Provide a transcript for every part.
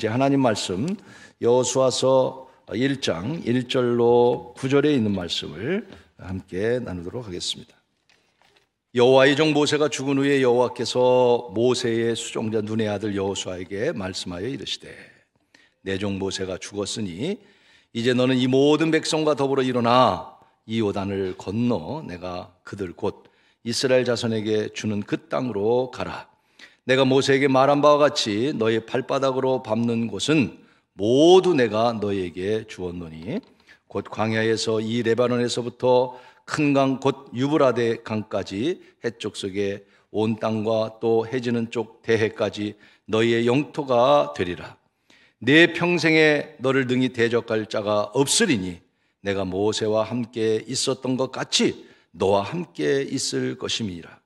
이제 하나님 말씀 여호수아서 1장 1절로 9절에 있는 말씀을 함께 나누도록 하겠습니다. 여호와의 종 모세가 죽은 후에 여호와께서 모세의 수종자 눈의 아들 여호수아에게 말씀하여 이르시되 내 종 모세가 죽었으니 이제 너는 이 모든 백성과 더불어 일어나 이 요단을 건너 내가 그들 곧 이스라엘 자손에게 주는 그 땅으로 가라. 내가 모세에게 말한 바와 같이 너의 발바닥으로 밟는 곳은 모두 내가 너에게 주었노니 곧 광야에서 이 레바논에서부터 큰 강 곧 유브라데 강까지 해쪽 속에 온 땅과 또 해지는 쪽 대해까지 너희의 영토가 되리라. 내 평생에 너를 등이 대적할 자가 없으리니 내가 모세와 함께 있었던 것 같이 너와 함께 있을 것임이라.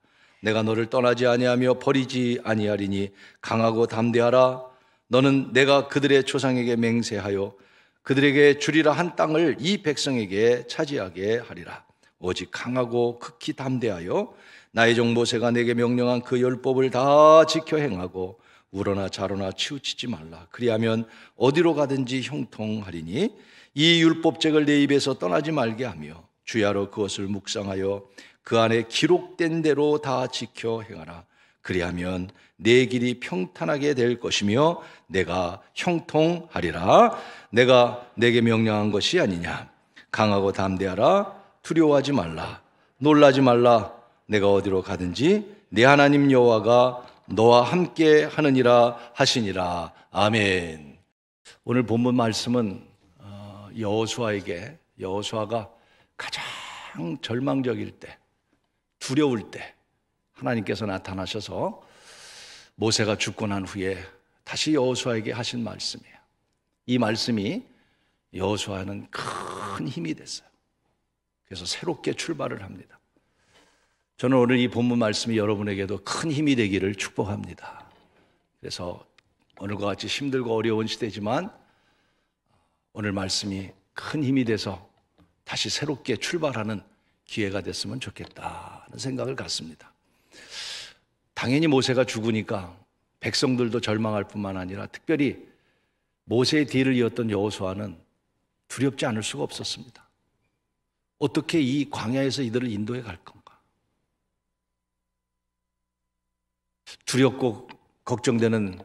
내가 너를 떠나지 아니하며 버리지 아니하리니 강하고 담대하라. 너는 내가 그들의 조상에게 맹세하여 그들에게 주리라 한 땅을 이 백성에게 차지하게 하리라. 오직 강하고 극히 담대하여 나의 종 모세가 내게 명령한 그 율법을 다 지켜 행하고 우러나 자로나 치우치지 말라. 그리하면 어디로 가든지 형통하리니 이 율법책을 내 입에서 떠나지 말게 하며 주야로 그것을 묵상하여 그 안에 기록된 대로 다 지켜 행하라. 그리하면 내 길이 평탄하게 될 것이며 내가 형통하리라. 내가 내게 명령한 것이 아니냐. 강하고 담대하라. 두려워하지 말라. 놀라지 말라. 내가 어디로 가든지 내 하나님 여호와가 너와 함께 하느니라 하시니라. 아멘. 오늘 본문 말씀은 어, 여호수아에게 여호수아가 가장 절망적일 때, 두려울 때 하나님께서 나타나셔서 모세가 죽고 난 후에 다시 여호수아에게 하신 말씀이에요. 이 말씀이 여호수아는 큰 힘이 됐어요. 그래서 새롭게 출발을 합니다. 저는 오늘 이 본문 말씀이 여러분에게도 큰 힘이 되기를 축복합니다. 그래서 오늘과 같이 힘들고 어려운 시대지만 오늘 말씀이 큰 힘이 돼서 다시 새롭게 출발하는 기회가 됐으면 좋겠다는 생각을 갖습니다. 당연히 모세가 죽으니까 백성들도 절망할 뿐만 아니라 특별히 모세의 뒤를 이었던 여호수아는 두렵지 않을 수가 없었습니다. 어떻게 이 광야에서 이들을 인도해 갈 건가? 두렵고 걱정되는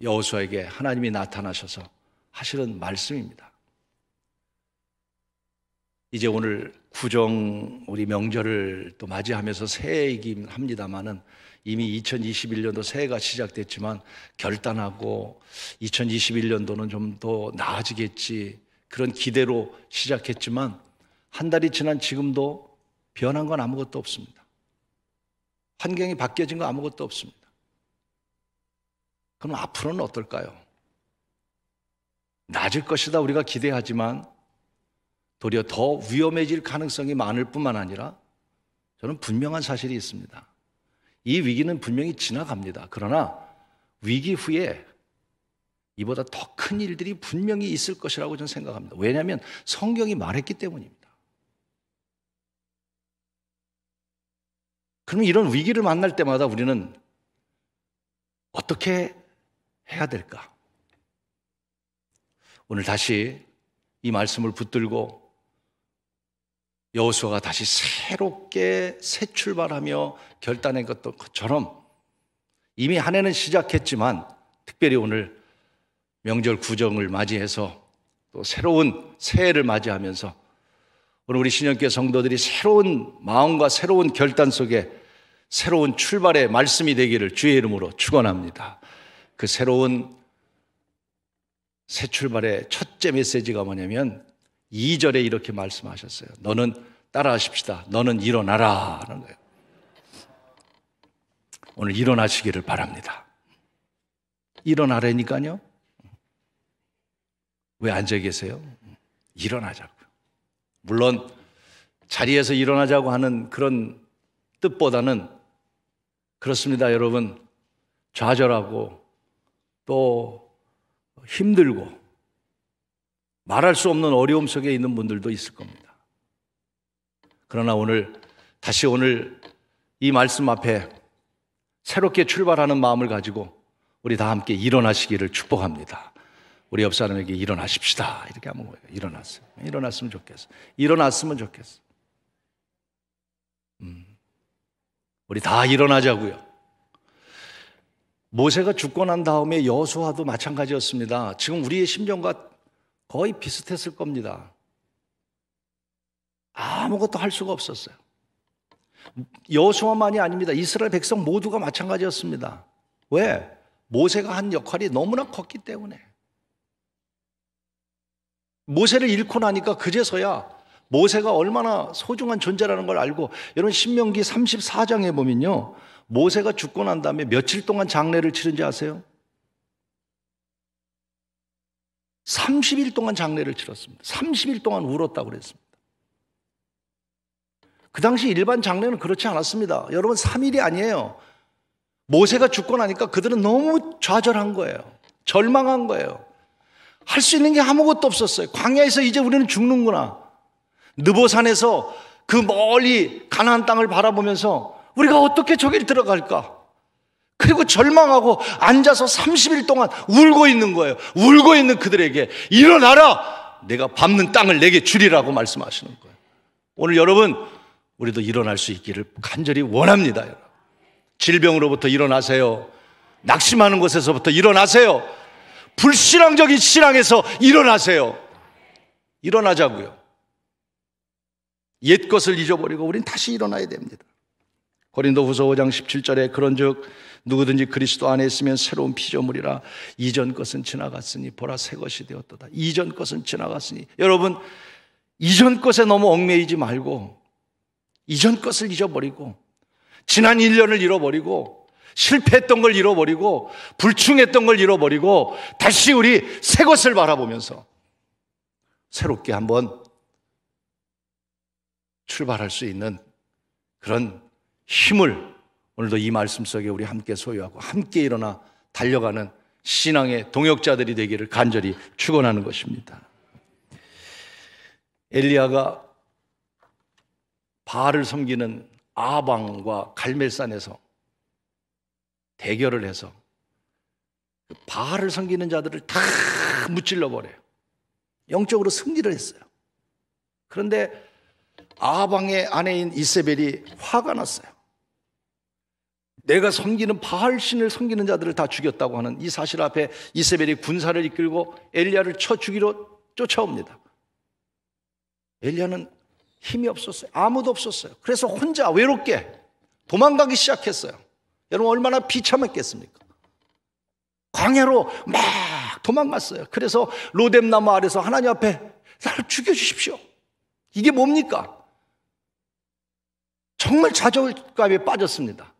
여호수아에게 하나님이 나타나셔서 하시는 말씀입니다. 이제 오늘 구정 우리 명절을 또 맞이하면서 새해이긴 합니다만은 이미 2021년도 새해가 시작됐지만 결단하고 2021년도는 좀 더 나아지겠지 그런 기대로 시작했지만 한 달이 지난 지금도 변한 건 아무것도 없습니다. 환경이 바뀌어진 거 아무것도 없습니다. 그럼 앞으로는 어떨까요? 낮을 것이다 우리가 기대하지만 도리어 더 위험해질 가능성이 많을 뿐만 아니라 저는 분명한 사실이 있습니다. 이 위기는 분명히 지나갑니다. 그러나 위기 후에 이보다 더 큰 일들이 분명히 있을 것이라고 저는 생각합니다. 왜냐하면 성경이 말했기 때문입니다. 그럼 이런 위기를 만날 때마다 우리는 어떻게 해야 될까? 오늘 다시 이 말씀을 붙들고 여호수아가 다시 새롭게 새 출발하며 결단한 것처럼 이미 한 해는 시작했지만 특별히 오늘 명절 구정을 맞이해서 또 새로운 새해를 맞이하면서 오늘 우리 신년교 성도들이 새로운 마음과 새로운 결단 속에 새로운 출발의 말씀이 되기를 주의 이름으로 축원합니다. 그 새로운 새 출발의 첫째 메시지가 뭐냐면 2절에 이렇게 말씀하셨어요. 너는 따라하십시다. 너는 일어나라. 하는 거예요. 오늘 일어나시기를 바랍니다. 일어나라니까요. 왜 앉아 계세요? 일어나자고요. 물론 자리에서 일어나자고 하는 그런 뜻보다는 그렇습니다, 여러분. 좌절하고 또 힘들고 말할 수 없는 어려움 속에 있는 분들도 있을 겁니다. 그러나 오늘 다시 오늘 이 말씀 앞에 새롭게 출발하는 마음을 가지고 우리 다 함께 일어나시기를 축복합니다. 우리 옆 사람에게 일어나십시다. 이렇게 하면 거예요. 일어났어요. 일어났으면 좋겠어. 일어났으면 좋겠어. 음. 우리 다 일어나자고요. 모세가 죽고 난 다음에 여수와도 마찬가지였습니다. 지금 우리의 심정과 거의 비슷했을 겁니다. 아무것도 할 수가 없었어요. 여수와만이 아닙니다. 이스라엘 백성 모두가 마찬가지였습니다. 왜? 모세가 한 역할이 너무나 컸기 때문에. 모세를 잃고 나니까 그제서야 모세가 얼마나 소중한 존재라는 걸 알고 여러분 신명기 34장에 보면요. 모세가 죽고 난 다음에 며칠 동안 장례를 치른지 아세요? 30일 동안 장례를 치렀습니다. 30일 동안 울었다고 그랬습니다. 그 당시 일반 장례는 그렇지 않았습니다. 여러분 3일이 아니에요. 모세가 죽고 나니까 그들은 너무 좌절한 거예요. 절망한 거예요. 할 수 있는 게 아무것도 없었어요. 광야에서 이제 우리는 죽는구나. 느보산에서 그 멀리 가나안 땅을 바라보면서 우리가 어떻게 저길 들어갈까? 그리고 절망하고 앉아서 30일 동안 울고 있는 거예요. 울고 있는 그들에게 일어나라! 내가 밟는 땅을 내게 주리라고 말씀하시는 거예요. 오늘 여러분, 우리도 일어날 수 있기를 간절히 원합니다. 질병으로부터 일어나세요. 낙심하는 곳에서부터 일어나세요. 불신앙적인 신앙에서 일어나세요. 일어나자고요. 옛 것을 잊어버리고 우린 다시 일어나야 됩니다. 고린도 후서 5장 17절에 그런즉 누구든지 그리스도 안에 있으면 새로운 피조물이라 이전 것은 지나갔으니 보라 새 것이 되었도다. 이전 것은 지나갔으니 여러분 이전 것에 너무 얽매이지 말고 이전 것을 잊어버리고 지난 1년을 잃어버리고 실패했던 걸 잃어버리고 불충했던 걸 잃어버리고 다시 우리 새 것을 바라보면서 새롭게 한번 출발할 수 있는 그런 힘을 오늘도 이 말씀 속에 우리 함께 소유하고 함께 일어나 달려가는 신앙의 동역자들이 되기를 간절히 축원하는 것입니다. 엘리야가 바알을 섬기는 아방과 갈멜산에서 대결을 해서 그 바알을 섬기는 자들을 다 무찔러 버려요. 영적으로 승리를 했어요. 그런데 아방의 아내인 이세벨이 화가 났어요. 내가 섬기는 바알 신을 섬기는 자들을 다 죽였다고 하는 이 사실 앞에 이세벨이 군사를 이끌고 엘리야를 쳐 죽이러 쫓아옵니다. 엘리야는 힘이 없었어요. 아무도 없었어요. 그래서 혼자 외롭게 도망가기 시작했어요. 여러분 얼마나 비참했겠습니까? 광야로 막 도망갔어요. 그래서 로뎀나무 아래서 하나님 앞에 나를 죽여주십시오. 이게 뭡니까? 정말 좌절감에 빠졌습니다.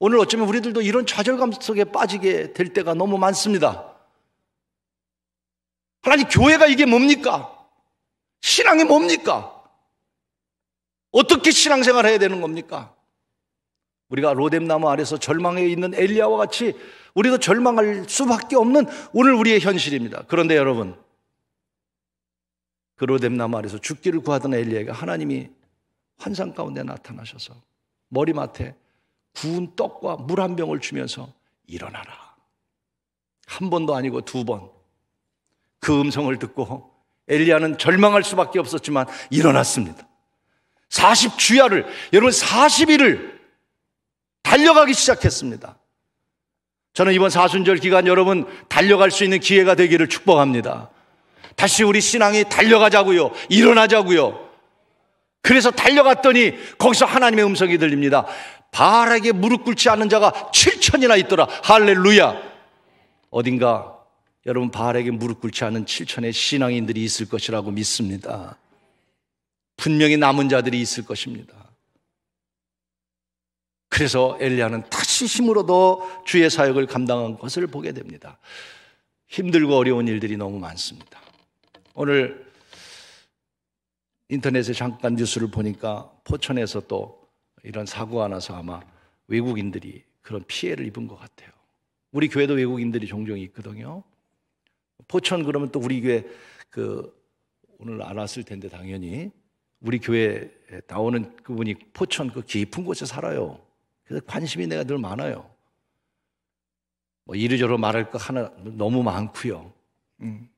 오늘 어쩌면 우리들도 이런 좌절감 속에 빠지게 될 때가 너무 많습니다. 하나님, 교회가 이게 뭡니까? 신앙이 뭡니까? 어떻게 신앙생활 해야 되는 겁니까? 우리가 로뎀나무 아래서 절망해 있는 엘리야와 같이 우리도 절망할 수밖에 없는 오늘 우리의 현실입니다. 그런데 여러분, 그 로뎀나무 아래서 죽기를 구하던 엘리야가 하나님이 환상 가운데 나타나셔서 머리맡에 구운 떡과 물 한 병을 주면서 일어나라. 한 번도 아니고 두 번. 그 음성을 듣고 엘리야는 절망할 수밖에 없었지만 일어났습니다. 40주야를, 여러분 40일을 달려가기 시작했습니다. 저는 이번 사순절 기간 여러분 달려갈 수 있는 기회가 되기를 축복합니다. 다시 우리 신앙이 달려가자고요. 일어나자고요. 그래서 달려갔더니 거기서 하나님의 음성이 들립니다. 바알에게 무릎 꿇지 않는 자가 7천이나 있더라. 할렐루야. 어딘가 여러분 바알에게 무릎 꿇지 않은 7천의 신앙인들이 있을 것이라고 믿습니다. 분명히 남은 자들이 있을 것입니다. 그래서 엘리야는 다시 힘으로도 주의 사역을 감당한 것을 보게 됩니다. 힘들고 어려운 일들이 너무 많습니다. 오늘 인터넷에 잠깐 뉴스를 보니까 포천에서 또 이런 사고가 나서 아마 외국인들이 그런 피해를 입은 것 같아요. 우리 교회도 외국인들이 종종 있거든요. 포천 그러면 또 우리 교회 그 오늘 안 왔을 텐데 당연히 우리 교회에 나오는 그분이 포천 그 깊은 곳에 살아요. 그래서 관심이 내가 늘 많아요. 뭐 이리저리 말할 거 하나 너무 많고요. 음.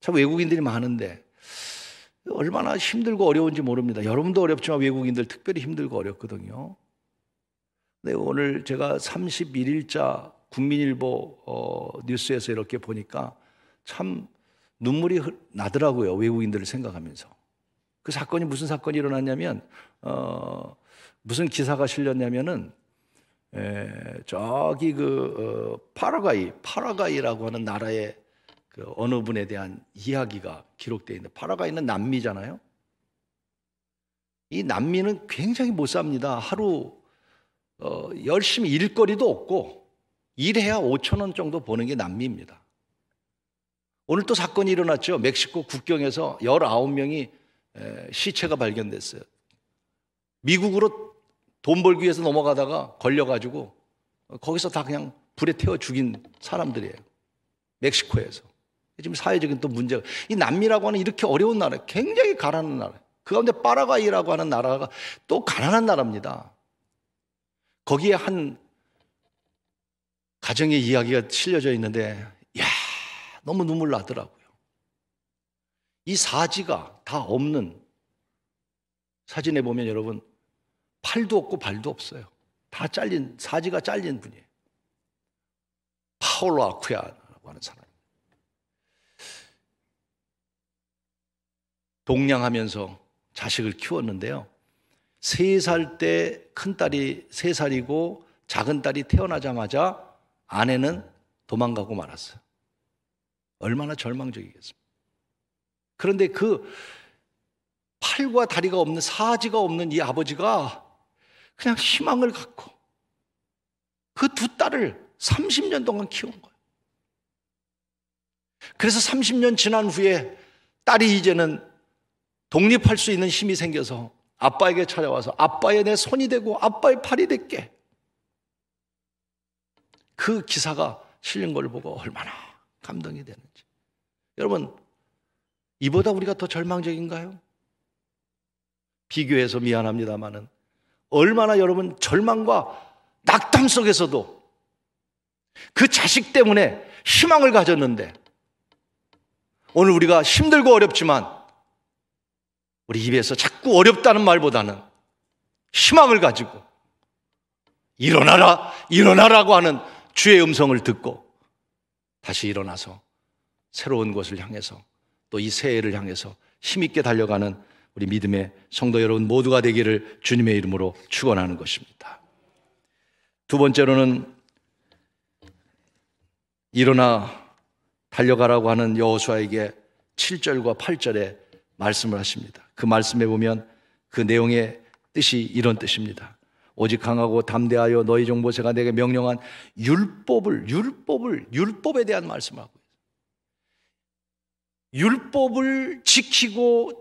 참 외국인들이 많은데 얼마나 힘들고 어려운지 모릅니다. 여러분도 어렵지만 외국인들 특별히 힘들고 어렵거든요. 네, 오늘 제가 31일자 국민일보 어, 뉴스에서 이렇게 보니까 참 눈물이 나더라고요. 외국인들을 생각하면서. 그 사건이 무슨 사건이 일어났냐면 어, 무슨 기사가 실렸냐면은 에, 저기 그 어, 파라과이 파라과이라고 하는 나라의 그 어느 분에 대한 이야기가 기록되어 있는데 파라과이는 남미잖아요. 이 남미는 굉장히 못 삽니다. 하루 어, 열심히 일거리도 없고 일해야 5천 원 정도 버는 게 남미입니다. 오늘 또 사건이 일어났죠. 멕시코 국경에서 19명이 시체가 발견됐어요. 미국으로 돈 벌기 위해서 넘어가다가 걸려가지고 거기서 다 그냥 불에 태워 죽인 사람들이에요. 멕시코에서. 지금 사회적인 또 문제가. 이 남미라고 하는 이렇게 어려운 나라, 굉장히 가난한 나라. 그 가운데 파라과이라고 하는 나라가 또 가난한 나라입니다. 거기에 한 가정의 이야기가 실려져 있는데, 야 너무 눈물 나더라고요. 이 사지가 다 없는 사진에 보면 여러분 팔도 없고 발도 없어요. 다 잘린 사지가 잘린 분이에요. 파올로 아쿠야라고 하는 사람. 동냥하면서 자식을 키웠는데요. 세 살 때 큰 딸이 세 살이고 작은 딸이 태어나자마자 아내는 도망가고 말았어요. 얼마나 절망적이겠습니까? 그런데 그 팔과 다리가 없는 사지가 없는 이 아버지가 그냥 희망을 갖고 그 두 딸을 30년 동안 키운 거예요. 그래서 30년 지난 후에 딸이 이제는 독립할 수 있는 힘이 생겨서 아빠에게 찾아와서 아빠의 내 손이 되고 아빠의 팔이 됐게. 그 기사가 실린 걸 보고 얼마나 감동이 되는지. 여러분, 이보다 우리가 더 절망적인가요? 비교해서 미안합니다만은 얼마나 여러분 절망과 낙담 속에서도 그 자식 때문에 희망을 가졌는데 오늘 우리가 힘들고 어렵지만 우리 입에서 자꾸 어렵다는 말보다는 희망을 가지고 일어나라, 일어나라고 하는 주의 음성을 듣고 다시 일어나서 새로운 곳을 향해서 또 이 새해를 향해서 힘있게 달려가는 우리 믿음의 성도 여러분 모두가 되기를 주님의 이름으로 축원하는 것입니다. 두 번째로는 일어나 달려가라고 하는 여호수아에게 7절과 8절에 말씀을 하십니다. 그 말씀에 보면 그 내용의 뜻이 이런 뜻입니다. 오직 강하고 담대하여 너희 종 모세가 내게 명령한 율법을 율법을 율법에 대한 말씀을 하고 있어요. 율법을 지키고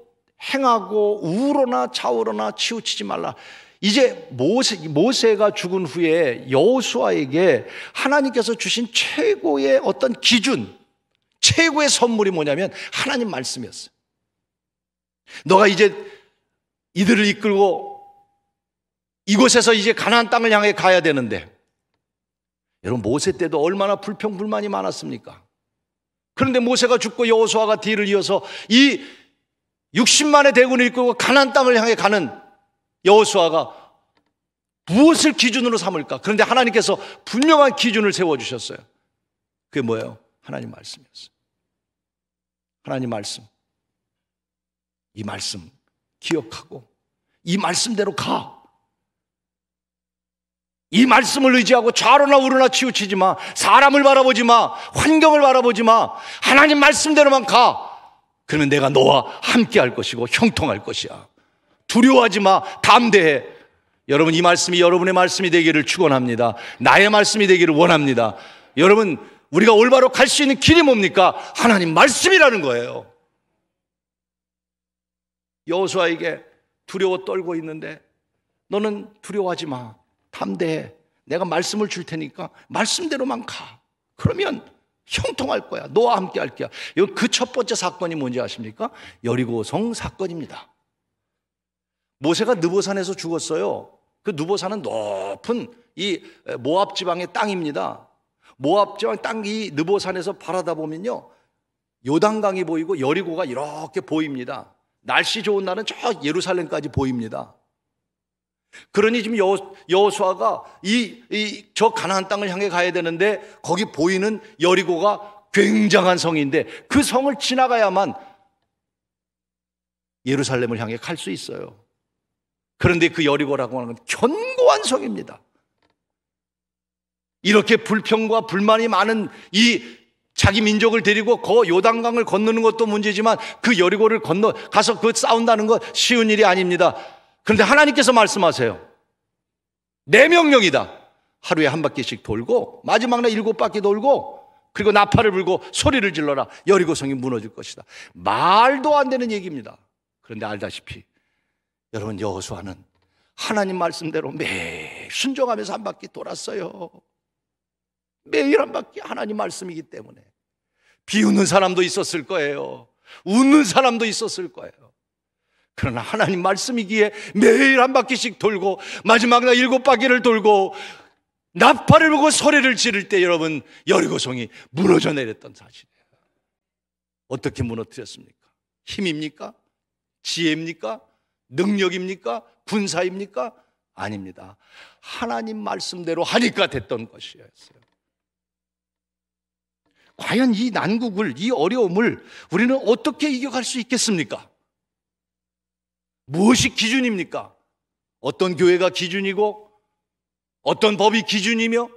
행하고 우로나 좌우로나 치우치지 말라. 이제 모세, 모세가 죽은 후에 여호수아에게 하나님께서 주신 최고의 어떤 기준, 최고의 선물이 뭐냐면 하나님 말씀이었어요. 너가 이제 이들을 이끌고 이곳에서 이제 가나안 땅을 향해 가야 되는데 여러분 모세 때도 얼마나 불평 불만이 많았습니까? 그런데 모세가 죽고 여호수아가 뒤를 이어서 이 60만의 대군을 이끌고 가나안 땅을 향해 가는 여호수아가 무엇을 기준으로 삼을까? 그런데 하나님께서 분명한 기준을 세워 주셨어요. 그게 뭐예요? 하나님 말씀이었어요. 하나님 말씀. 이 말씀 기억하고 이 말씀대로 가. 이 말씀을 의지하고 좌로나 우로나 치우치지 마. 사람을 바라보지 마. 환경을 바라보지 마. 하나님 말씀대로만 가. 그러면 내가 너와 함께 할 것이고 형통할 것이야. 두려워하지 마. 담대해. 여러분 이 말씀이 여러분의 말씀이 되기를 축원합니다. 나의 말씀이 되기를 원합니다. 여러분 우리가 올바로 갈 수 있는 길이 뭡니까? 하나님 말씀이라는 거예요. 여호수아에게 두려워 떨고 있는데 너는 두려워하지 마. 담대해. 내가 말씀을 줄 테니까 말씀대로만 가. 그러면 형통할 거야. 너와 함께 할 거야. 그 첫 번째 사건이 뭔지 아십니까? 여리고성 사건입니다. 모세가 느보산에서 죽었어요. 그 느보산은 높은 이 모압 지방의 땅입니다. 모압 지방 땅 이 느보산에서 바라다 보면요. 요단강이 보이고 여리고가 이렇게 보입니다. 날씨 좋은 날은 저 예루살렘까지 보입니다. 그러니 지금 여, 여호수아가 이, 이, 저 가나안 땅을 향해 가야 되는데 거기 보이는 여리고가 굉장한 성인데 그 성을 지나가야만 예루살렘을 향해 갈 수 있어요. 그런데 그 여리고라고 하는 건 견고한 성입니다. 이렇게 불평과 불만이 많은 이 자기 민족을 데리고 거 요단강을 건너는 것도 문제지만 그 여리고를 건너 가서 그 싸운다는 건 쉬운 일이 아닙니다. 그런데 하나님께서 말씀하세요. 내 명령이다. 하루에 한 바퀴씩 돌고 마지막 날 일곱 바퀴 돌고 그리고 나팔을 불고 소리를 질러라. 여리고성이 무너질 것이다. 말도 안 되는 얘기입니다. 그런데 알다시피 여러분 여호수아는 하나님 말씀대로 매일 순종하면서 한 바퀴 돌았어요. 매일 한 바퀴 하나님 말씀이기 때문에 비웃는 사람도 있었을 거예요. 웃는 사람도 있었을 거예요. 그러나 하나님 말씀이기에 매일 한 바퀴씩 돌고 마지막 날 일곱 바퀴를 돌고 나팔을 보고 소리를 지를 때 여러분 여리고성이 무너져 내렸던 사실이에요. 어떻게 무너뜨렸습니까? 힘입니까? 지혜입니까? 능력입니까? 군사입니까? 아닙니다. 하나님 말씀대로 하니까 됐던 것이었어요. 과연 이 난국을, 이 어려움을 우리는 어떻게 이겨갈 수 있겠습니까? 무엇이 기준입니까? 어떤 교회가 기준이고, 어떤 법이 기준이며,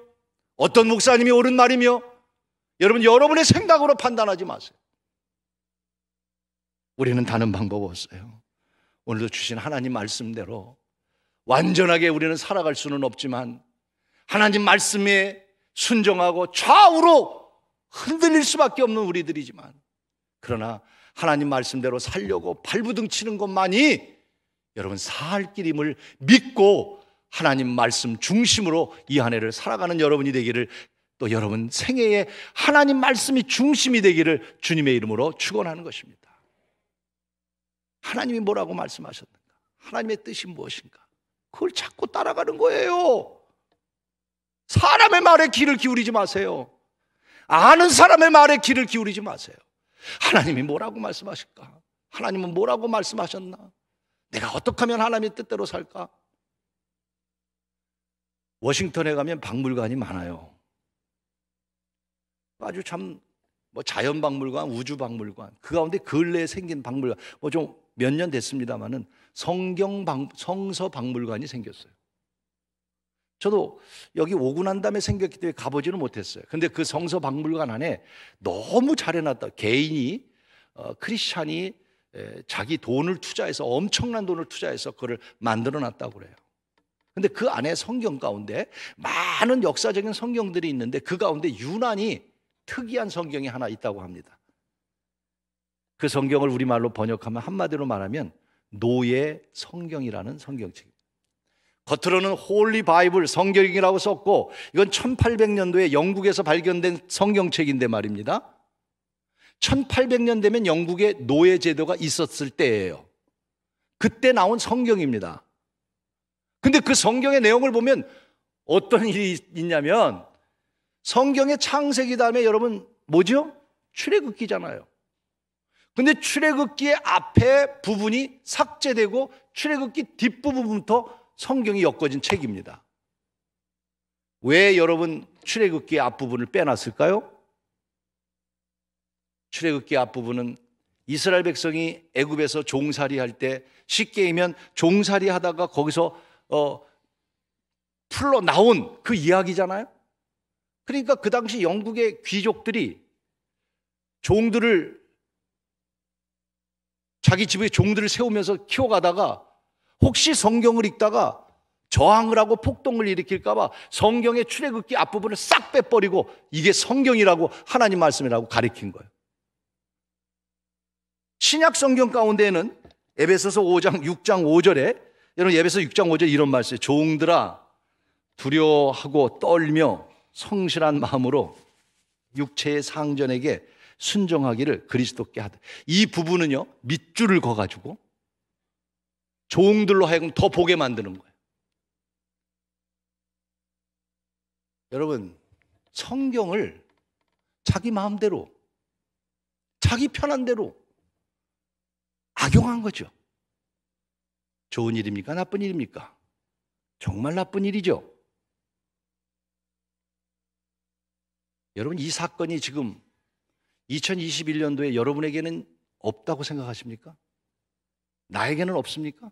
어떤 목사님이 옳은 말이며, 여러분, 여러분의 생각으로 판단하지 마세요. 우리는 다른 방법 없어요. 오늘도 주신 하나님 말씀대로 완전하게 우리는 살아갈 수는 없지만 하나님 말씀에 순종하고 좌우로 흔들릴 수밖에 없는 우리들이지만 그러나 하나님 말씀대로 살려고 발부둥 치는 것만이 여러분 살 길임을 믿고 하나님 말씀 중심으로 이 한 해를 살아가는 여러분이 되기를 또 여러분 생애에 하나님 말씀이 중심이 되기를 주님의 이름으로 축원하는 것입니다. 하나님이 뭐라고 말씀하셨는가? 하나님의 뜻이 무엇인가? 그걸 자꾸 따라가는 거예요. 사람의 말에 귀를 기울이지 마세요. 아는 사람의 말에 귀를 기울이지 마세요. 하나님이 뭐라고 말씀하실까? 하나님은 뭐라고 말씀하셨나? 내가 어떻게 하면 하나님의 뜻대로 살까? 워싱턴에 가면 박물관이 많아요. 아주 참, 뭐 자연 박물관, 우주 박물관, 그 가운데 근래에 생긴 박물관, 뭐 좀 몇 년 됐습니다마는 성경 방, 성서 박물관이 생겼어요. 저도 여기 오고 난 다음에 생겼기 때문에 가보지는 못했어요. 근데 그 성서 박물관 안에 너무 잘 해놨다. 개인이, 어, 크리스천이 에, 자기 돈을 투자해서 엄청난 돈을 투자해서 그걸 만들어 놨다고 그래요. 근데 그 안에 성경 가운데 많은 역사적인 성경들이 있는데 그 가운데 유난히 특이한 성경이 하나 있다고 합니다. 그 성경을 우리말로 번역하면 한마디로 말하면 노예 성경이라는 성경책입니다. 겉으로는 Holy Bible 성경이라고 썼고 이건 1800년도에 영국에서 발견된 성경책인데 말입니다. 1800년 되면 영국에 노예 제도가 있었을 때예요. 그때 나온 성경입니다. 근데 그 성경의 내용을 보면 어떤 일이 있냐면 성경의 창세기 다음에 여러분 뭐죠? 출애굽기잖아요. 근데 출애굽기의 앞에 부분이 삭제되고 출애굽기 뒷부분부터 성경이 엮어진 책입니다. 왜 여러분 출애굽기 앞부분을 빼놨을까요? 출애굽기 앞부분은 이스라엘 백성이 애굽에서 종살이 할 때 쉽게 얘기하면 종살이 하다가 거기서 어 풀러 나온 그 이야기잖아요. 그러니까 그 당시 영국의 귀족들이 종들을 자기 집에 종들을 세우면서 키워가다가 혹시 성경을 읽다가 저항을 하고 폭동을 일으킬까봐 성경의 출애굽기 앞부분을 싹 빼버리고 이게 성경이라고 하나님 말씀이라고 가리킨 거예요. 신약 성경 가운데에는 에베소서 5장 6장 5절에 여러분 에베소 6장 5절 이런 말씀이에요. 종들아 두려워하고 떨며 성실한 마음으로 육체의 상전에게 순종하기를 그리스도께 하다. 이 부분은요, 밑줄을 거 가지고 종들로 하여금 더 보게 만드는 거예요. 여러분, 성경을 자기 마음대로, 자기 편한 대로 악용한 거죠. 좋은 일입니까? 나쁜 일입니까? 정말 나쁜 일이죠. 여러분, 이 사건이 지금 2021년도에 여러분에게는 없다고 생각하십니까? 나에게는 없습니까?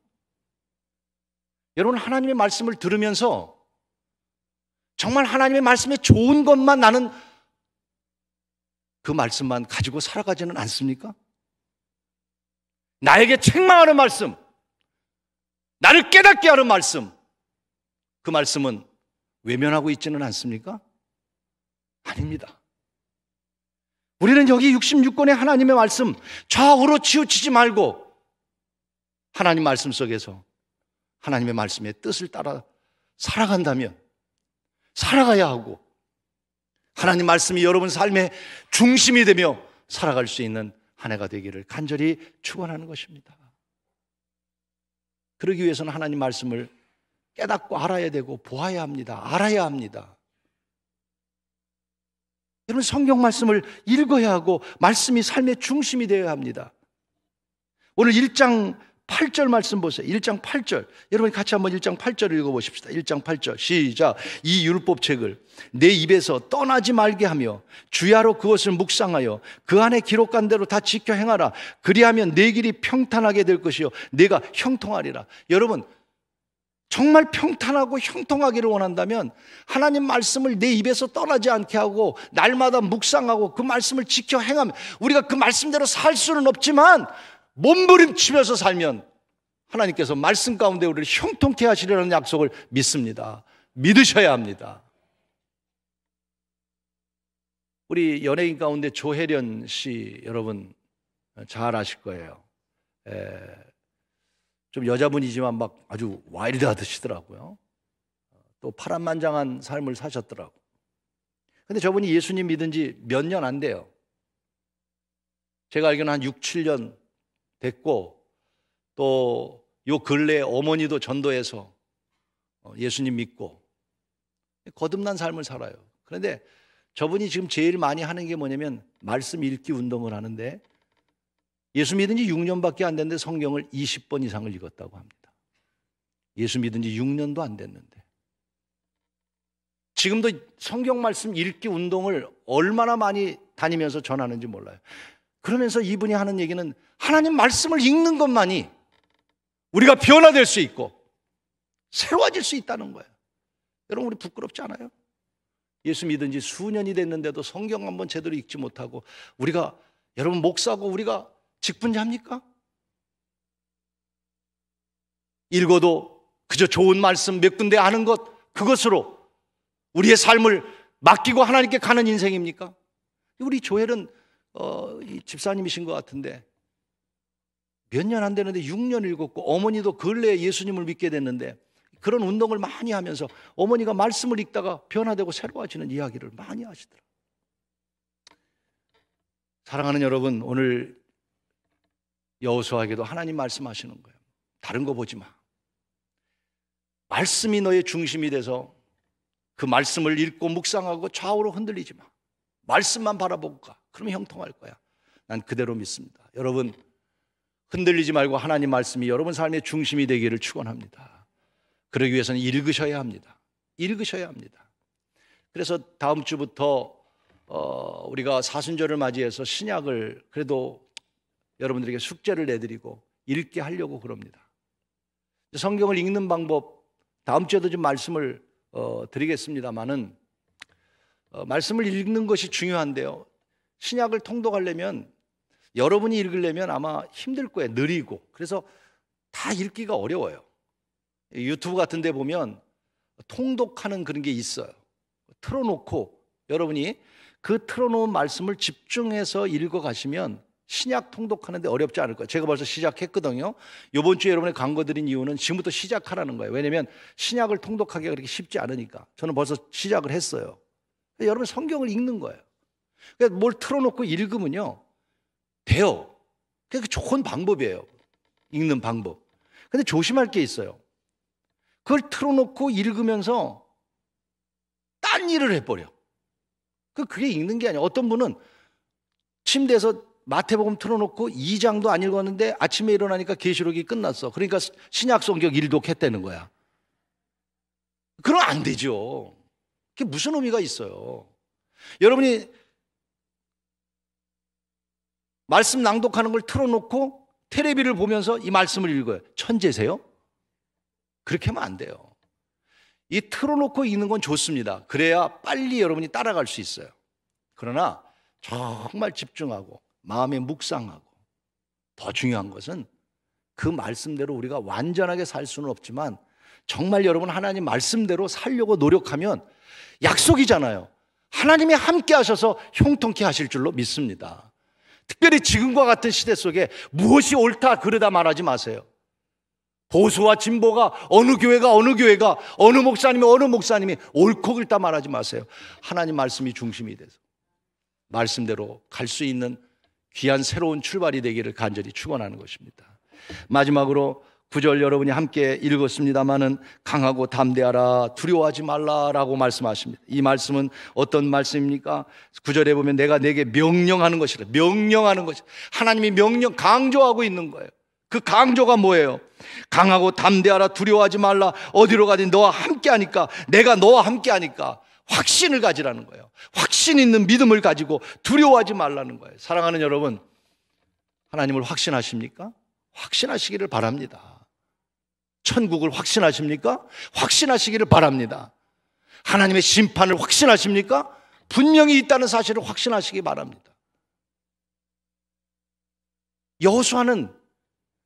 여러분, 하나님의 말씀을 들으면서 정말 하나님의 말씀에 좋은 것만 나는 그 말씀만 가지고 살아가지는 않습니까? 나에게 책망하는 말씀, 나를 깨닫게 하는 말씀, 그 말씀은 외면하고 있지는 않습니까? 아닙니다. 우리는 여기 66권의 하나님의 말씀 좌우로 치우치지 말고 하나님 말씀 속에서 하나님의 말씀의 뜻을 따라 살아간다면 살아가야 하고 하나님 말씀이 여러분 삶의 중심이 되며 살아갈 수 있는 한 해가 되기를 간절히 축원하는 것입니다. 그러기 위해서는 하나님 말씀을 깨닫고 알아야 되고 보아야 합니다. 알아야 합니다. 여러분 성경 말씀을 읽어야 하고 말씀이 삶의 중심이 되어야 합니다. 오늘 1장 8절 말씀 보세요. 1장 8절. 여러분 같이 한번 1장 8절을 읽어 보십시다. 1장 8절. 시작. 이 율법 책을 내 입에서 떠나지 말게 하며 주야로 그것을 묵상하여 그 안에 기록한 대로 다 지켜 행하라. 그리하면 내 길이 평탄하게 될 것이요 내가 형통하리라. 여러분 정말 평탄하고 형통하기를 원한다면 하나님 말씀을 내 입에서 떠나지 않게 하고 날마다 묵상하고 그 말씀을 지켜 행하면 우리가 그 말씀대로 살 수는 없지만 몸부림치면서 살면 하나님께서 말씀 가운데 우리를 형통케 하시려는 약속을 믿습니다. 믿으셔야 합니다. 우리 연예인 가운데 조혜련 씨 여러분 잘 아실 거예요. 에, 좀 여자분이지만 막 아주 와일드 하시더라고요. 또 파란만장한 삶을 사셨더라고. 근데 저분이 예수님 믿은 지 몇 년 안 돼요. 제가 알기로는 한 6, 7년 됐고 또 요 근래에 어머니도 전도해서 어, 예수님 믿고 거듭난 삶을 살아요. 그런데 저분이 지금 제일 많이 하는 게 뭐냐면 말씀 읽기 운동을 하는데 예수 믿은 지 6년밖에 안 됐는데 성경을 20번 이상을 읽었다고 합니다. 예수 믿은 지 6년도 안 됐는데. 지금도 성경 말씀 읽기 운동을 얼마나 많이 다니면서 전하는지 몰라요. 그러면서 이분이 하는 얘기는 하나님 말씀을 읽는 것만이 우리가 변화될 수 있고 새로워질 수 있다는 거예요. 여러분 우리 부끄럽지 않아요? 예수 믿은 지 수년이 됐는데도 성경 한번 제대로 읽지 못하고 우리가 여러분 목사고 우리가 직분자입니까? 읽어도 그저 좋은 말씀 몇 군데 아는 것 그것으로 우리의 삶을 맡기고 하나님께 가는 인생입니까? 우리 조엘은 어, 집사님이신 것 같은데 몇 년 안 되는데 6년 읽었고 어머니도 근래에 예수님을 믿게 됐는데 그런 운동을 많이 하면서 어머니가 말씀을 읽다가 변화되고 새로워지는 이야기를 많이 하시더라고요. 사랑하는 여러분, 오늘 여호수아에게도 하나님 말씀하시는 거예요. 다른 거 보지 마. 말씀이 너의 중심이 돼서 그 말씀을 읽고 묵상하고 좌우로 흔들리지 마. 말씀만 가. 그러면 형통할 거야. 난 그대로 믿습니다. 여러분 흔들리지 말고 하나님 말씀이 여러분 삶의 중심이 되기를 축원합니다. 그러기 위해서는 읽으셔야 합니다. 읽으셔야 합니다. 그래서 다음 주부터 어, 우리가 사순절을 맞이해서 신약을 그래도 여러분들에게 숙제를 내드리고 읽게 하려고 그럽니다. 성경을 읽는 방법 다음 주에도 좀 말씀을 어, 드리겠습니다만은 어, 말씀을 읽는 것이 중요한데요. 신약을 통독하려면 여러분이 읽으려면 아마 힘들 거예요. 느리고. 그래서 다 읽기가 어려워요. 유튜브 같은 데 보면 통독하는 그런 게 있어요. 틀어놓고 여러분이 그 틀어놓은 말씀을 집중해서 읽어 가시면 신약 통독하는데 어렵지 않을 거예요. 제가 벌써 시작했거든요. 이번 주에 여러분의 광고 드린 이유는 지금부터 시작하라는 거예요. 왜냐하면 신약을 통독하기가 그렇게 쉽지 않으니까. 저는 벌써 시작을 했어요. 여러분 성경을 읽는 거예요. 그러니까 뭘 틀어놓고 읽으면요. 돼요. 그게 좋은 방법이에요. 읽는 방법. 근데 조심할 게 있어요. 그걸 틀어놓고 읽으면서 딴 일을 해버려. 그 그게 읽는 게 아니야. 어떤 분은 침대에서 마태복음 틀어놓고 2장도 안 읽었는데 아침에 일어나니까 계시록이 끝났어. 그러니까 신약 성경 일독했다는 거야. 그럼 안 되죠. 그게 무슨 의미가 있어요? 여러분이 말씀 낭독하는 걸 틀어놓고 테레비를 보면서 이 말씀을 읽어요. 천재세요? 그렇게 하면 안 돼요. 이 틀어놓고 읽는 건 좋습니다. 그래야 빨리 여러분이 따라갈 수 있어요. 그러나 정말 집중하고 마음에 묵상하고 더 중요한 것은 그 말씀대로 우리가 완전하게 살 수는 없지만 정말 여러분 하나님 말씀대로 살려고 노력하면 약속이잖아요. 하나님이 함께 하셔서 형통케 하실 줄로 믿습니다. 특별히 지금과 같은 시대 속에 무엇이 옳다 그러다 말하지 마세요. 보수와 진보가 어느 교회가 어느 교회가 어느 목사님이 어느 목사님이 옳고 그르다 말하지 마세요. 하나님 말씀이 중심이 돼서 말씀대로 갈 수 있는 귀한 새로운 출발이 되기를 간절히 축원하는 것입니다. 마지막으로 구절 여러분이 함께 읽었습니다마는 강하고 담대하라 두려워하지 말라라고 말씀하십니다. 이 말씀은 어떤 말씀입니까? 구절에 보면 내가 내게 명령하는 것이라 명령하는 것이 하나님이 명령 강조하고 있는 거예요. 그 강조가 뭐예요? 강하고 담대하라 두려워하지 말라 어디로 가든 너와 함께 하니까 내가 너와 함께 하니까 확신을 가지라는 거예요. 확신 있는 믿음을 가지고 두려워하지 말라는 거예요. 사랑하는 여러분, 하나님을 확신하십니까? 확신하시기를 바랍니다. 천국을 확신하십니까? 확신하시기를 바랍니다. 하나님의 심판을 확신하십니까? 분명히 있다는 사실을 확신하시기 바랍니다. 여호수아는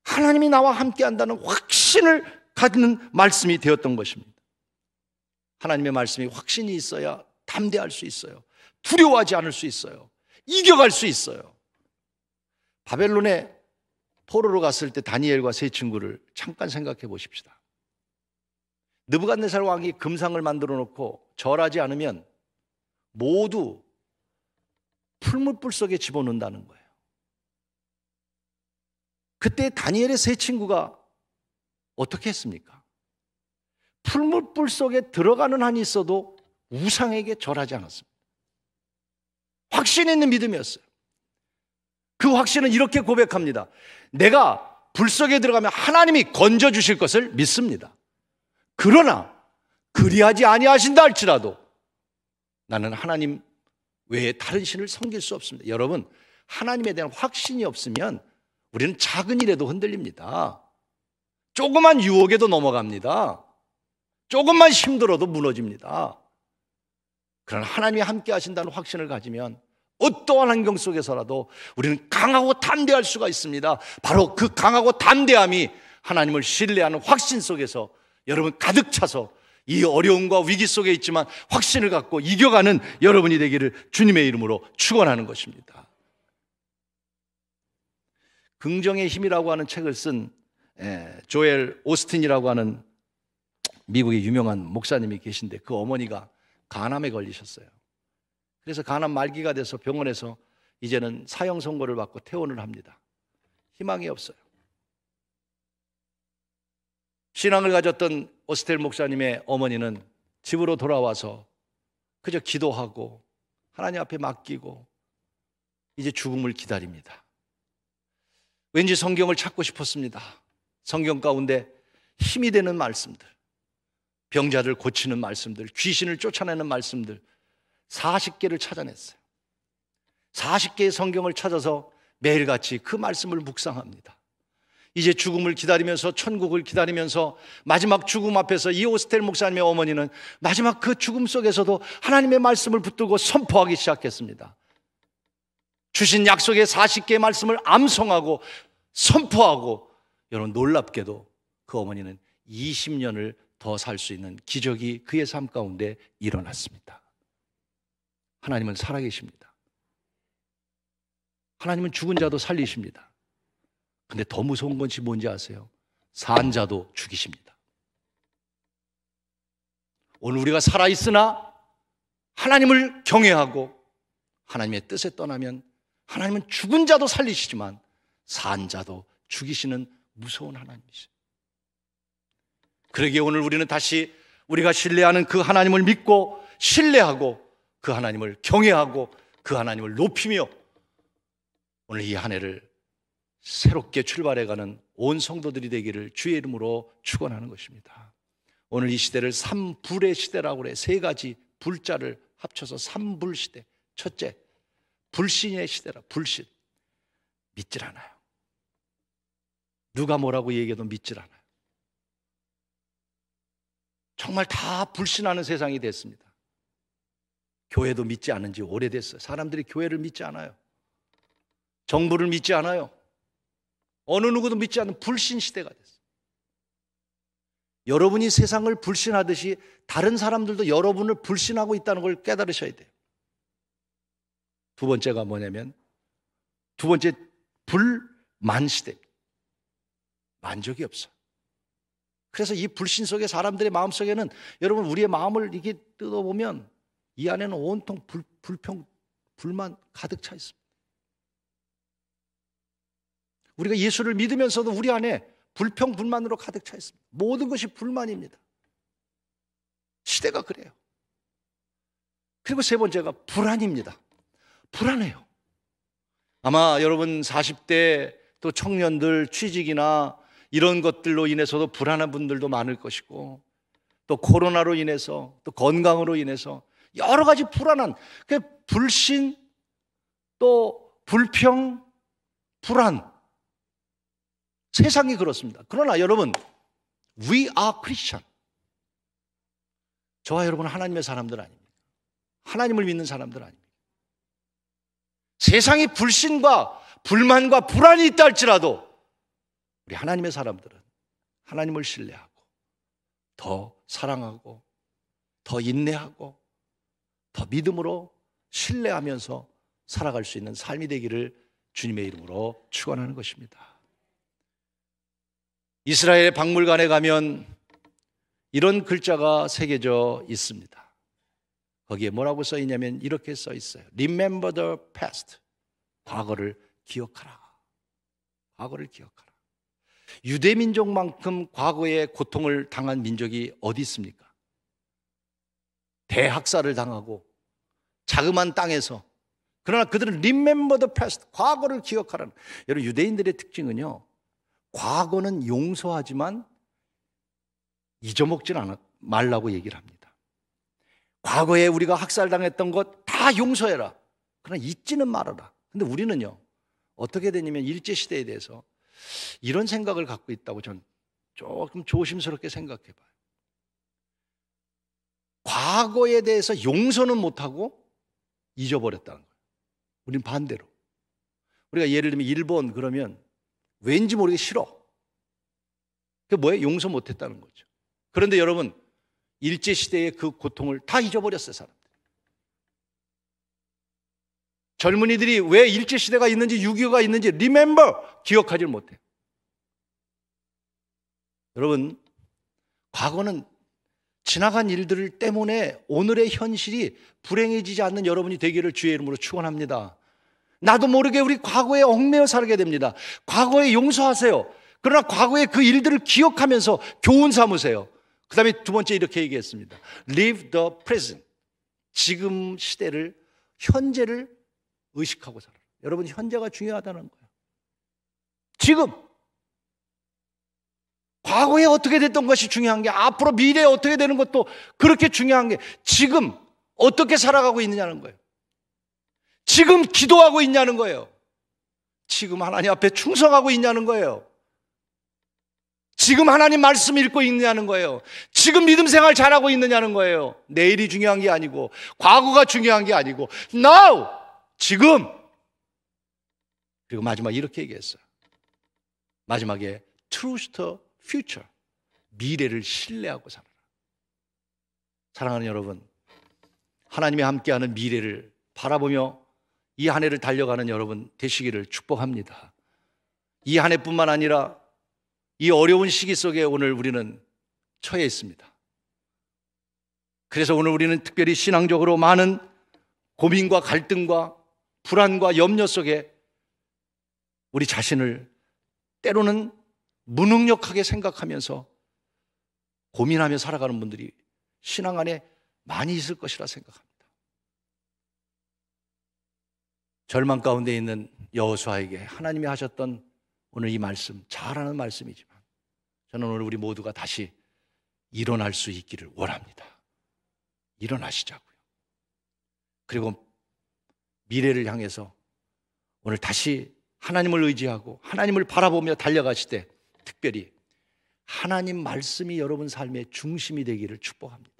하나님이 나와 함께 한다는 확신을 갖는 말씀이 되었던 것입니다. 하나님의 말씀이 확신이 있어야 담대할 수 있어요. 두려워하지 않을 수 있어요. 이겨갈 수 있어요. 바벨론의 포로로 갔을 때 다니엘과 세 친구를 잠깐 생각해 보십시다. 느부갓네살 왕이 금상을 만들어 놓고 절하지 않으면 모두 풀물불 속에 집어넣는다는 거예요. 그때 다니엘의 세 친구가 어떻게 했습니까? 풀물불 속에 들어가는 한이 있어도 우상에게 절하지 않았습니다. 확신 있는 믿음이었어요. 그 확신은 이렇게 고백합니다. 내가 불 속에 들어가면 하나님이 건져 주실 것을 믿습니다. 그러나 그리하지 아니하신다 할지라도 나는 하나님 외에 다른 신을 섬길 수 없습니다. 여러분, 하나님에 대한 확신이 없으면 우리는 작은 일에도 흔들립니다. 조그만 유혹에도 넘어갑니다. 조금만 힘들어도 무너집니다. 그러나 하나님이 함께 하신다는 확신을 가지면 어떠한 환경 속에서라도 우리는 강하고 담대할 수가 있습니다. 바로 그 강하고 담대함이 하나님을 신뢰하는 확신 속에서 여러분 가득 차서 이 어려움과 위기 속에 있지만 확신을 갖고 이겨가는 여러분이 되기를 주님의 이름으로 축원하는 것입니다. 긍정의 힘이라고 하는 책을 쓴 조엘 오스틴이라고 하는 미국의 유명한 목사님이 계신데 그 어머니가 간암에 걸리셨어요. 그래서 가난 말기가 돼서 병원에서 이제는 사형 선고를 받고 퇴원을 합니다. 희망이 없어요. 신앙을 가졌던 오스텔 목사님의 어머니는 집으로 돌아와서 그저 기도하고 하나님 앞에 맡기고 이제 죽음을 기다립니다. 왠지 성경을 찾고 싶었습니다. 성경 가운데 힘이 되는 말씀들, 병자를 고치는 말씀들, 귀신을 쫓아내는 말씀들, 40개를 찾아냈어요. 40개의 성경을 찾아서 매일같이 그 말씀을 묵상합니다. 이제 죽음을 기다리면서 천국을 기다리면서 마지막 죽음 앞에서 이 오스텔 목사님의 어머니는 마지막 그 죽음 속에서도 하나님의 말씀을 붙들고 선포하기 시작했습니다. 주신 약속의 40개의 말씀을 암송하고 선포하고 여러분 놀랍게도 그 어머니는 20년을 더 살 수 있는 기적이 그의 삶 가운데 일어났습니다. 하나님은 살아계십니다. 하나님은 죽은 자도 살리십니다. 근데 더 무서운 것이 뭔지 아세요? 산 자도 죽이십니다. 오늘 우리가 살아있으나 하나님을 경외하고 하나님의 뜻에 떠나면 하나님은 죽은 자도 살리시지만 산 자도 죽이시는 무서운 하나님이시죠. 그러기에 오늘 우리는 다시 우리가 신뢰하는 그 하나님을 믿고 신뢰하고 그 하나님을 경외하고 그 하나님을 높이며 오늘 이 한 해를 새롭게 출발해가는 온 성도들이 되기를 주의 이름으로 축원하는 것입니다. 오늘 이 시대를 삼불의 시대라고 그래. 세 가지 불자를 합쳐서 삼불 시대. 첫째, 불신의 시대라. 불신. 믿질 않아요. 누가 뭐라고 얘기해도 믿질 않아요. 정말 다 불신하는 세상이 됐습니다. 교회도 믿지 않은 지 오래됐어요. 사람들이 교회를 믿지 않아요. 정부를 믿지 않아요. 어느 누구도 믿지 않는 불신 시대가 됐어요. 여러분이 세상을 불신하듯이 다른 사람들도 여러분을 불신하고 있다는 걸 깨달으셔야 돼요. 두 번째가 뭐냐면 두 번째 불만 시대. 만족이 없어. 그래서 이 불신 속에 사람들의 마음 속에는 여러분 우리의 마음을 이게 뜯어보면 이 안에는 온통 불, 불평, 불만 가득 차 있습니다. 우리가 예수를 믿으면서도 우리 안에 불평, 불만으로 가득 차 있습니다. 모든 것이 불만입니다. 시대가 그래요. 그리고 세 번째가 불안입니다. 불안해요. 아마 여러분 40대 또 청년들 취직이나 이런 것들로 인해서도 불안한 분들도 많을 것이고 또 코로나로 인해서 또 건강으로 인해서 여러 가지 불안한 그 불신 또 불평 불안 세상이 그렇습니다. 그러나 여러분 we are Christian 저와 여러분 하나님의 사람들 아닙니까? 하나님을 믿는 사람들 아닙니까? 세상이 불신과 불만과 불안이 있다 할지라도 우리 하나님의 사람들은 하나님을 신뢰하고 더 사랑하고 더 인내하고 더 믿음으로 신뢰하면서 살아갈 수 있는 삶이 되기를 주님의 이름으로 축원하는 것입니다. 이스라엘 박물관에 가면 이런 글자가 새겨져 있습니다. 거기에 뭐라고 써 있냐면 이렇게 써 있어요. Remember the past. 과거를 기억하라. 과거를 기억하라. 유대 민족만큼 과거에 고통을 당한 민족이 어디 있습니까? 대학살을 당하고 자그만 땅에서. 그러나 그들은 remember the past 과거를 기억하라는. 여러분 유대인들의 특징은요 과거는 용서하지만 잊어먹질 않아 말라고 얘기를 합니다. 과거에 우리가 학살당했던 것 다 용서해라. 그러나 잊지는 말아라. 근데 우리는요 어떻게 되냐면 일제시대에 대해서 이런 생각을 갖고 있다고 전 조금 조심스럽게 생각해 봐요. 과거에 대해서 용서는 못하고 잊어버렸다는 거예요. 우린 반대로. 우리가 예를 들면 일본 그러면 왠지 모르게 싫어. 그게 뭐예요? 용서 못했다는 거죠. 그런데 여러분, 일제시대의 그 고통을 다 잊어버렸어요, 사람들. 젊은이들이 왜 일제시대가 있는지, 6.25가 있는지, remember! 기억하지 못해요. 여러분, 과거는 지나간 일들 때문에 오늘의 현실이 불행해지지 않는 여러분이 되기를 주의 이름으로 축원합니다. 나도 모르게 우리 과거에 얽매여 살게 됩니다. 과거에 용서하세요. 그러나 과거의 그 일들을 기억하면서 교훈 삼으세요. 그 다음에 두 번째 이렇게 얘기했습니다. Live the present. 지금 시대를, 현재를 의식하고 살아라. 여러분, 현재가 중요하다는 거예요. 지금. 과거에 어떻게 됐던 것이 중요한 게 앞으로 미래에 어떻게 되는 것도 그렇게 중요한 게 지금 어떻게 살아가고 있느냐는 거예요. 지금 기도하고 있냐는 거예요. 지금 하나님 앞에 충성하고 있냐는 거예요. 지금 하나님 말씀 읽고 있느냐는 거예요. 지금 믿음 생활 잘하고 있느냐는 거예요. 내일이 중요한 게 아니고, 과거가 중요한 게 아니고, now! 지금! 그리고 마지막 이렇게 얘기했어요. 마지막에 trust future. 미래를 신뢰하고 살아라. 사랑하는 여러분, 하나님이 함께하는 미래를 바라보며 이 한 해를 달려가는 여러분 되시기를 축복합니다. 이 한 해뿐만 아니라 이 어려운 시기 속에 오늘 우리는 처해 있습니다. 그래서 오늘 우리는 특별히 신앙적으로 많은 고민과 갈등과 불안과 염려 속에 우리 자신을 때로는 무능력하게 생각하면서 고민하며 살아가는 분들이 신앙 안에 많이 있을 것이라 생각합니다. 절망 가운데 있는 여호수아에게 하나님이 하셨던 오늘 이 말씀 잘하는 말씀이지만 저는 오늘 우리 모두가 다시 일어날 수 있기를 원합니다. 일어나시자고요. 그리고 미래를 향해서 오늘 다시 하나님을 의지하고 하나님을 바라보며 달려가시되 특별히 하나님 말씀이 여러분 삶의 중심이 되기를 축복합니다.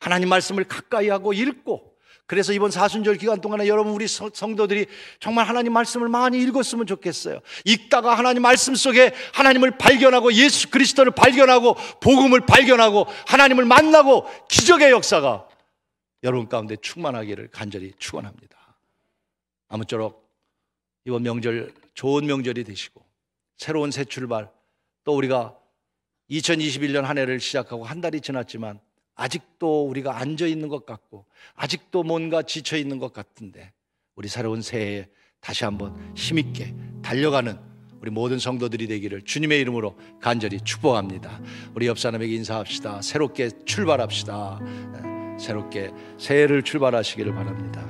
하나님 말씀을 가까이 하고 읽고 그래서 이번 사순절 기간 동안에 여러분 우리 성도들이 정말 하나님 말씀을 많이 읽었으면 좋겠어요. 읽다가 하나님 말씀 속에 하나님을 발견하고 예수 그리스도를 발견하고 복음을 발견하고 하나님을 만나고 기적의 역사가 여러분 가운데 충만하기를 간절히 축원합니다. 아무쪼록 이번 명절 좋은 명절이 되시고 새로운 새 출발 또 우리가 2021년 한 해를 시작하고 한 달이 지났지만 아직도 우리가 앉아 있는 것 같고 아직도 뭔가 지쳐 있는 것 같은데 우리 새로운 새해에 다시 한번 힘있게 달려가는 우리 모든 성도들이 되기를 주님의 이름으로 간절히 축복합니다. 우리 옆 사람에게 인사합시다. 새롭게 출발합시다. 새롭게 새해를 출발하시기를 바랍니다.